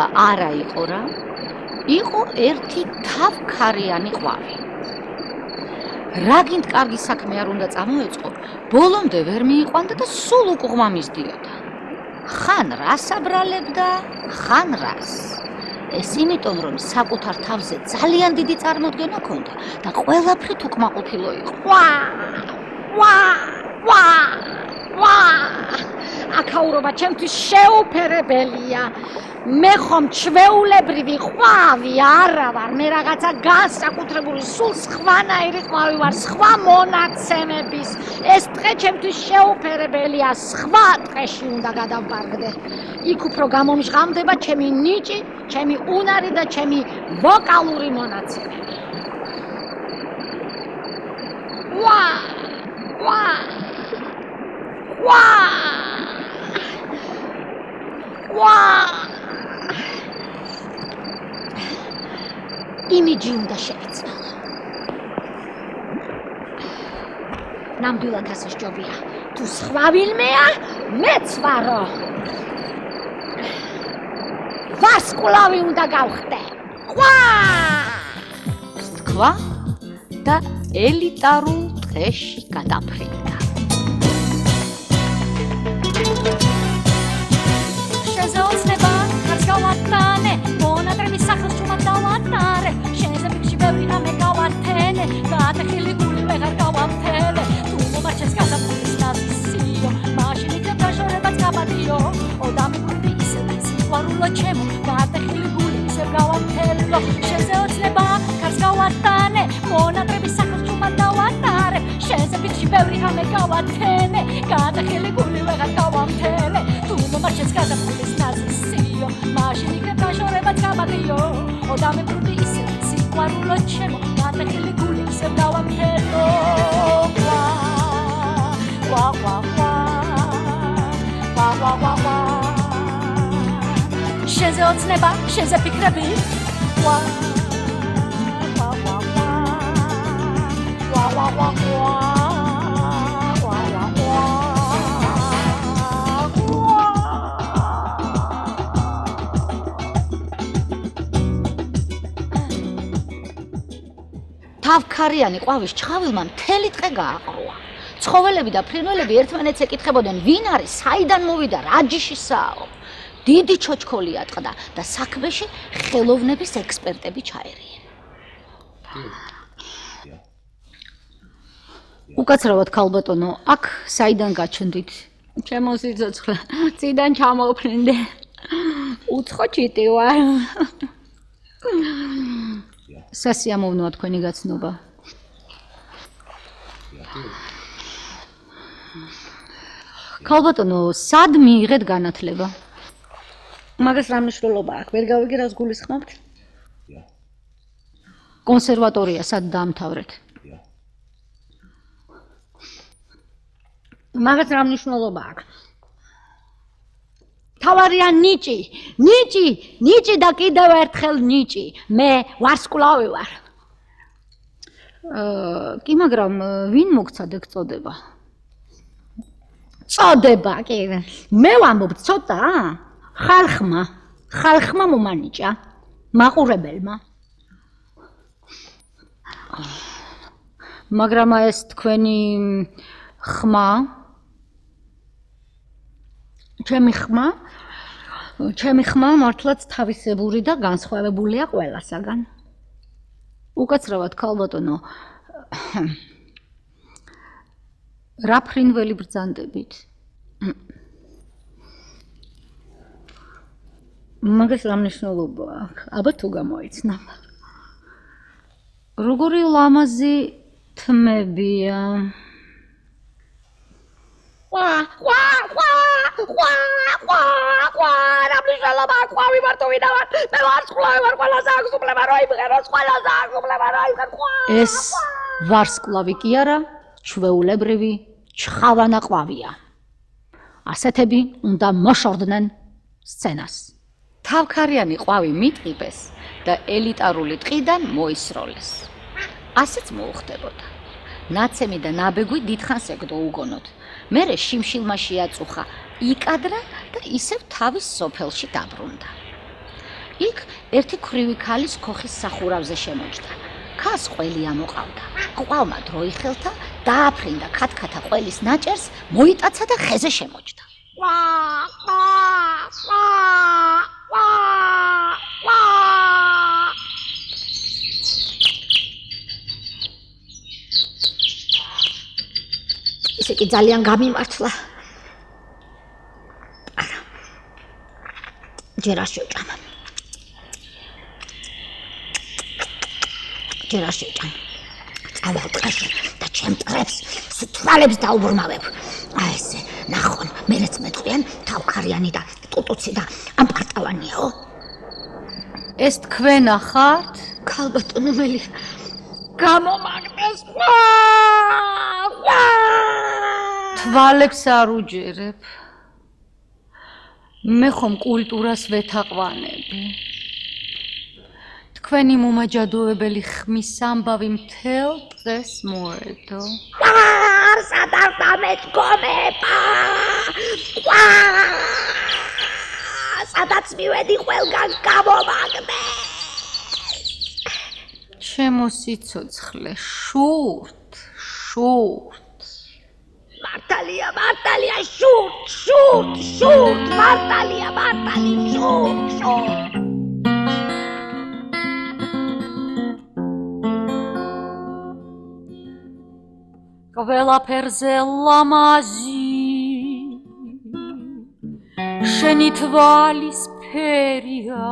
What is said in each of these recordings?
და არა იყო რა. იყო ერთი თავქარიანი ყვავი. რაგინდ კარგი საქმე არ უნდა წამოეწყო, ბოლომდე ვერ მიიყვანდა და სულ უკუღმა მისდიოდა. ხან რას აბრალებდა, ხან რას. ეს იმიტომ რომ საკუთარ თავზე ძალიან დიდი წარმოდგენა ჰქონდა და ყველაფრით უკმაყოფილო იყო. ვა! ვა! ვა! ვა! აქაურობა ჩემთვის შეუფერებელია. მე ხომ ჩვეულებრივი ყვავი არა ვარ, მე რაღაცა განსაკუთრებული, სულ სხვანაირი ყვავი ვარ, სხვა მონაცემების. ეს დღე ჩემთვის შეუფერებელია, სხვა დღეში უნდა გადავბარგდე. იქ უფრო გამომჟღავდება ჩემი ნიჭი, ჩემი უნარი და ჩემი ვოკალური მონაცემები. ვა! ვა! ვა! ვა! იმიჯი უნდა შეეცვალო. ნამდვილად ასე სჯობია. თუ სხვა ვინმეა, მეც ვარო. ვასკულავი უნდა გავხდე. ვა! თქვა და ელიტარულ ტყეში გადაფრინდა. შეზაოცნება, გავათენე, გადახილი გული ვეღარ გავამთელე. თუ მომარჩეს გადაფრინდის ნასისიო, მაშინ იქნებ დაშორებაც გაბადიო. ოდამი გული ისე სიყვარულო ჩემო, გადახილი გული ისე გავამთელო. ვა ვა ვა ვა ვა ვა ვა ვა შენზე ოცნება, შენზე ფიქრები. ვა ვა ვა ვა ვა ვა ვა ვა ვა თავქარიანი ყვავის ჩხავილმა მთელი დღე გააყროა. ცხოველები და ფრინველები ერთმანეთს ეკითხებოდნენ, ვინ არის, საიდან მოვიდა, რა ჯიშისაო. დიდი ჩოჩქოლი ატყდა და საქმეში ხელოვნების ექსპერტები ჩაერიენ. უკაცრავად ქალბატონო, აქ საიდან გაჩნდით? ჩემო სიცოცხლე, წიდან ჩამოფრინდე. უცხო ჩიტი ვარ. სასიამოვნოა თქვენი გაცნობა. ქალბატონო, სად მიიღეთ განათლება? მაგას რა მნიშვნელობა აქვს? ვერ გავიგე რას გულისხმობთ? კონსერვატორია სად დაამთავრეთ? მაგას რა მნიშვნელობა აქვს? თავარია ნიჭი, ნიჭი, ნიჭი და კიდევ ერთხელ ნიჭი. მე ვარსკვლავი ვარ. აა, კი, მაგრამ ვინ მოგცადე წოდება? წოდება, კი. მე ვამბობ ცოტა? ხალხმა, ხალხმა მომანიჭა. მაყურებელმა. მაგრამ ეს თქვენი ხმა ჩემი ხმა ჩემი ხმა მართლაც თავისებური და განსხვავებულია ყველასაგან. უკაცრავად ქალბატონო რა ფრინველი ბრძანდებით? მაგას რა მნიშვნელობა აქვს? აბა თუ გამოიცნა. როგორი ლამაზი თმებია? ვა, ვა, ვა, ვა, ვა, ვა, რა ყველა მაყვავი მარტო ვინა ვარ მე ვარსკვლავი ვარ ყველა ზაგს უფლება რო იმღეროს ყველა ზაგს უფლება რო იმღეროს ეს ვარსკვლავი კი არა ჩვეულებრივი ჩხავანა ყვავია ასეთები უნდა მოშორდნენ სცენას. თავქარიანი ყვავი მიტყიბეს და ელიტარული ტყიდან მოისროლეს. ასეც მოუხდებოდა. ნაცემი და ნაბეგვი დიდხანს ეგდო უგონოდ. მერე შიმშილმა შეაწუხა იკადრა და ისევ თავის სოფელში დაბრუნდა. იქ ერთი ქრივი ქალის ქოხის სახურავზე შემოჭდა ქას ყველი ამოყავდა. ყვალმა დროიხელთა დააფრინდა ქათქათა ყველის ნაჭერს მოიტაცა და ხეზე შემოჭდა ვა ვა ვა ვა ვა. ისე კი ძალიან გამიმართლა ჯერა შევჭამ ჯერა შევჭამ წავალ ტყეში და ჩემ წრებს სთვალებს დაუბრმავებ. აი ესე ნახონ მერეც მეწვიან თავქარიანი და ტუტუცი და ამ პარტავანიაო. ეს თქვენ ახართ ქალბატონელი გამომაგდეს ვა ვა თვალებს არ უჯერებ მე ხომ კულტურას ვეთაყვანები თქვენი მომაჯადოებელი ხმის ამბავი მთელ დღეს მოედო. არ სადავდამეთ გომება. სადაც მივედი ყველგან გამომაგდე. ჩემო სიцоცხლე შურთ, შურთ. მარტალია, მარტალია, შურთ, შურთ, შურთ, მარტალია, მარტალია, შურთ, შურთ. ყველაფერზე ლამაზი შენი თვალის ფერია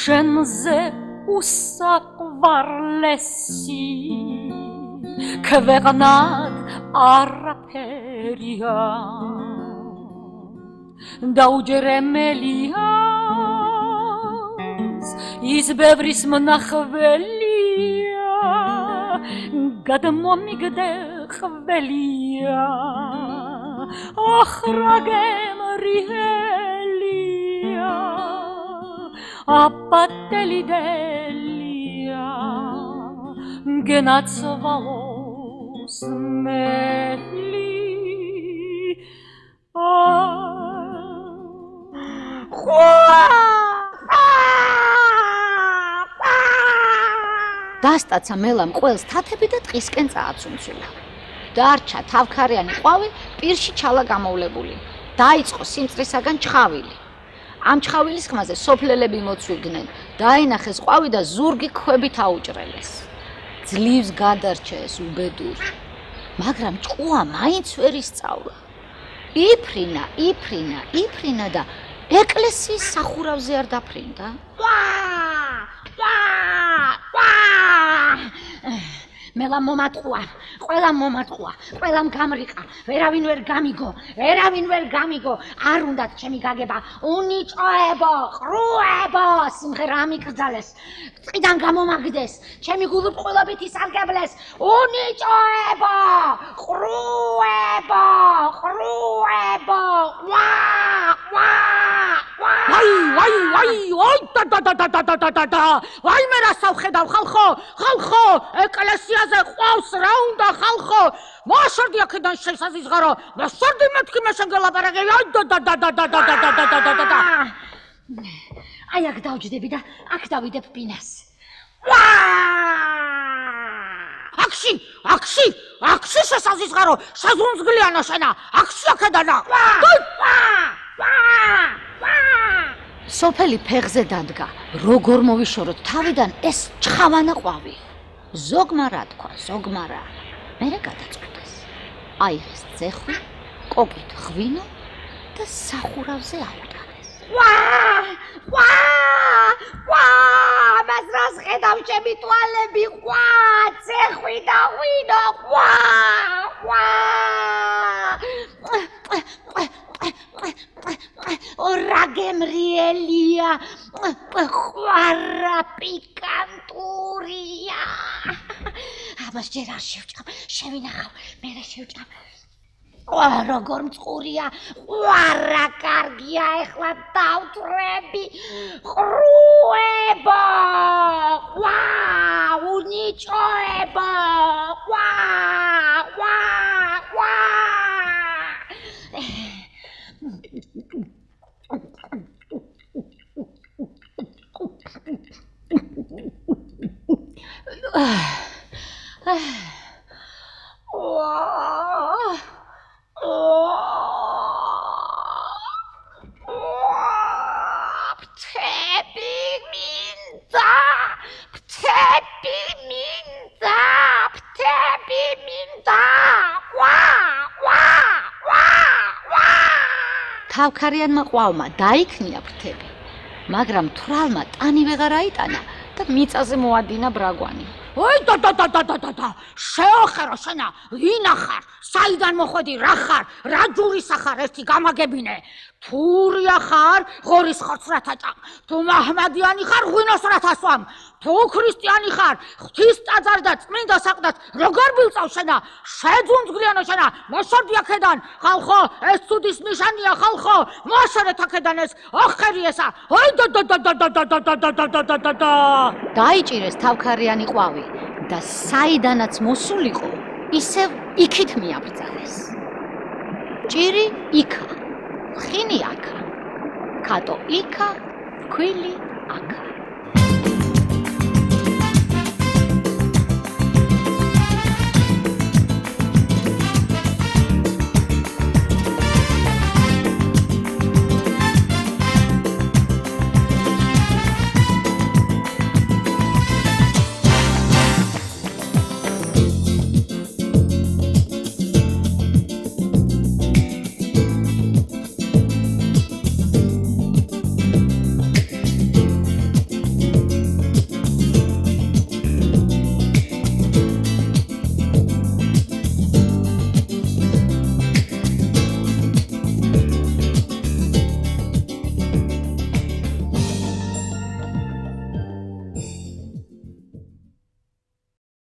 შენზე უსაყვარლესი ქვეყნად არაფერია. დაუჯერემელია ის ბევრის მნახველია გადმომიგდე ყველია ახ რა გემრიელია აპატელიდელია. გენაცვალო მელი ა ხვა დასტაცა მელამ ყველს თათები და ტყისკენ წააცუნცულა. დარჩა თავქარიანი ყვავი პირში ჩალა გამოვლებული. დაიწყო სიმწრისაგან ჩხავილი. ამ ჩხავილის ხმაზე სოფლელები მოცვიდნენ. დაინახეს ყვავი და ზურგი ქვებით აუჭრელეს. ძლივს გადარჩა ეს უბედური. მაგრამ ჭკუა მაინც ვერ ისწავლა. იფრინა, იფრინა, იფრინა და ეკლესიის სახურავზე არ დაფრინდა. ვა! ვა! ვა! მელა მომატყვა, ყველა მომატყვა, ყველამ გამრიყა, ვერავინ ვერ გამიგო, ვერავინ ვერ გამიგო, არ უნდა ჩემი გაგება, უნიჭოებო, ყრუებო, სიმღერა მიკრძალეს, წიდან გამომაგდეს, ჩემი გულუბრყვილობით ისარგებლეს, უნიჭოებო, ყრუებო, ყრუებო, ვა, ვა. ვაი, ვაი, ვაი, ой, და და და და და და და. ვაი, მე რა სავხედავ ხალხო, ხალხო, ეკლესია ხიაზე ყავს რა უნდა ხალხო მოშორდი აქედან შესაზღარო მოშორდი მეთქი მე შეგელაპარაკე აი და და და და და და და და და და და და აი აქ დავჯდები და აქ დავიდებ პინას აქში აქში აქში შესაზღარო შეზუნძგლიანო შენა აქში აქედან ვა ვა ვა სოფელი ფეხზე დადგა როგორ მოვიშოროთ თავიდან ეს ჩხავანა ყვავი ზოგმა რა თქვა, ზოგმა რა. მე რა გადაწყვეტეს. აიღეს ძეხვი, კოკით ღვინო და სახურავზე აუტანეს. ვა! ვა! ვა! მას რას ხედავ ჩემი თვალები? ვა! ძეხვი და ღვინო! ვა! ვა! გემრიელია ყვარა პიკანტურია აბას ჯერ არ შევჭამ შევინახავ მე რა შევჭამ. ვა როგორ მწყურია? ყვარა კარგია ეხლა დავტრები ყრუება ვა უნიჭოება. ვა ვა ვა ფთები მინდა ფთები მინდა ფთები მინდა ვა ვა ვა ვა თავქარიანმა ყვავმა დაიქნია ფრთები, მაგრამ თვრალმა ტანი ვეღარ აიტანა და მიწაზე მოადინა ბრაგვანი. ой да да да да да да შეოხერო შენა ვინა ხარ საიდან მოხვედი რა ხარ რა ჯურისა ხარ ერთი გამაგებინე თურია ხარ ღორის ხორცს რათა ჭამ თუ მაჰმადიანი ხარ ღვინოს რათა სვამ თუ ქრისტიანი ხარ ღვთის ტაძარ და წმინდა საყდაც როგორ ბილწავ შენა შეძუნძგლიანო შენა მოშორდი აქედან ხალხო ეს ცუდის ნიშანია ხალხო მოშორეთ აქედან ეს ოხერი ესა ой да да да да да да да да да да да да да დაიჭირეს თავქარიანი ყვავი და საიდანაც მოსულიყო, ისევ იქით მიაბრძანეს. ჭირი იქა, ხინი აქა. კატო იქა, ქვილი აქა.